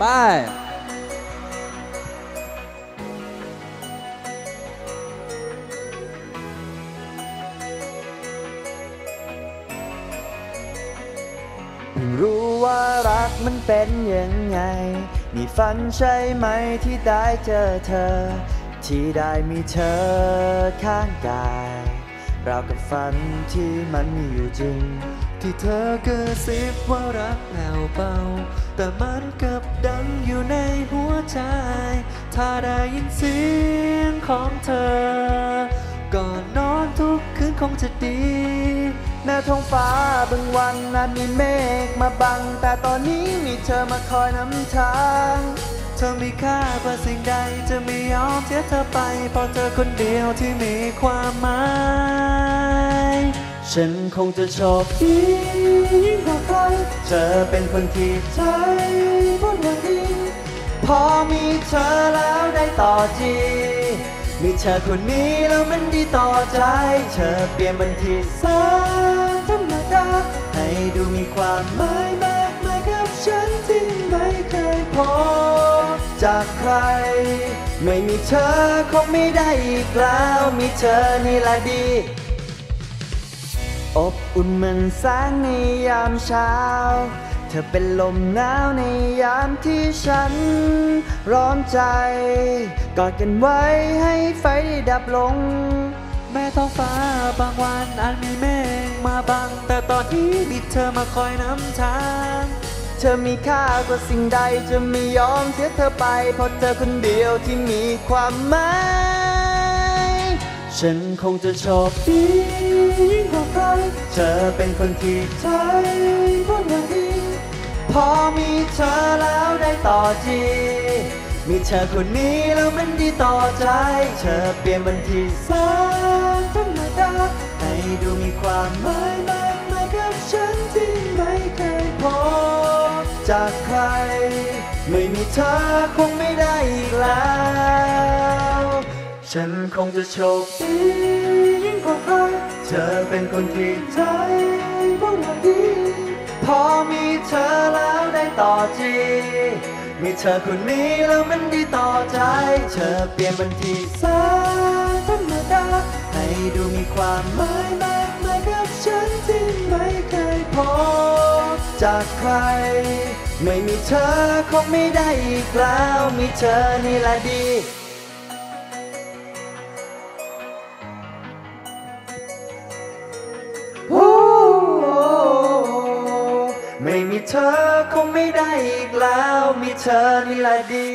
ไปรู้ว่ารักมันเป็นยังไง มีฝันใช่ไหมที่ได้เจอเธอ ที่ได้มีเธอข้างกาย เรากับฝันที่มันมีอยู่จริง ที่เธอกระซิบว่ารักแผ่วเบา แต่มันกับดังอยู่ในหัวใจ ถ้าได้ยินเสียงของเธอ ก่อนนอนทุกคืนคงจะดีหน้าท้องฟ้าบางวันอาจมีเมฆมาบัง แต่ตอนนี้มีเธอมาคอยนำทางเธอมีค่ากว่าสิ่งใดจะไม่ยอมเสียเธอไปเพราะเธอคนเดียวที่มีความหมาย ฉันคงจะโชคดียิ่งกว่าใครเธอเป็นคนที่ใจวุ่นวายพอมีเธอแล้วได้ต่อจีมีเธอคนนี้แล้วมันดีต่อใจ เธอเปลี่ยนบันทีสาธรรมดา ให้ดูมีความหมายมากมายกับฉันที่ไม่เคยพบจากใคร ไม่มีเธอคงไม่ได้อีกแล้ว มีเธอนี่แหละดี อบอุ่นเหมือนแสงในยามเช้า เธอเป็นลมหนาวในยามที่ฉัน ร้อนใจ กอดกันไว้ให้ไฟได้ดับลง แม้ท้องฟ้าบางวันอาจมีเมฆมาบัง แต่ตอนนี้มีเธอมาคอยนำทาง เธอมีค่ากว่าสิ่งใดจะไม่ยอมเสียเธอไป เพราะเธอคนเดียวที่มีความหมาย ฉันคงจะโชคดียิ่งกว่าใคร เธอเป็นคนที่ใจวุ่นวายพอมีเธอแล้วได้ต่อจีมีเธอคนนี้แล้วมันดีต่อใจ เธอเปลี่ยนบันทีสาธรรมดาให้ดูมีความหมายมากมายกับฉันที่ไม่เคยพบจากใคร ไม่มีเธอคงไม่ได้อีกแล้ว ฉันคงจะโชคดียิ่งกว่าใครเธอเป็นคนที่ใจวุ่นวายพอมีเธอแล้วได้ต่อจีมีเธอคนนี้แล้วมันดีต่อใจ เธอเปลี่ยนบันทีสาธรรมดาให้ดูมีความหมายมากมายกับฉันที่ไม่เคยพบจากใคร ไม่มีเธอคงไม่ได้อีกแล้ว มีเธอนี่แหละดี มีเธอคงไม่ได้อีกแล้ว มีเธอนี่แหละดี